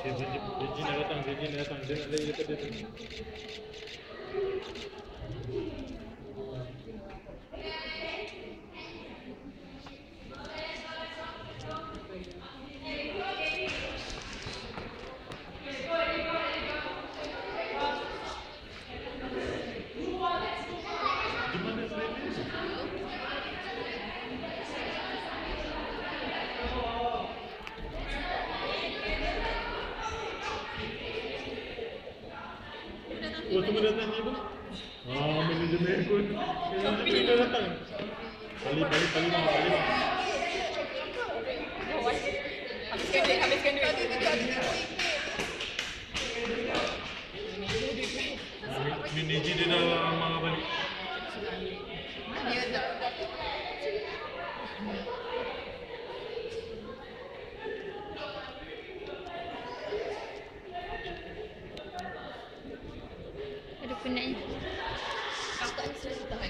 Si Virgin Virgin dah datang, Virgin dah datang. Dia nak lari daripada tu. Di mana saya ni? Oh, tunggu datang ni apa? Ah, manajemen pun. Tapi dah datang. Balik, balik bang, balik bang. Habiskan duit, habiskan duit. Manajer dia dah marah balik. Finalmente. Bastante resultado.